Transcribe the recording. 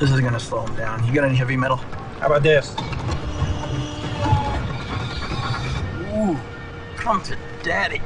This is gonna slow him down. You got any heavy metal? How about this? Ooh, come to daddy.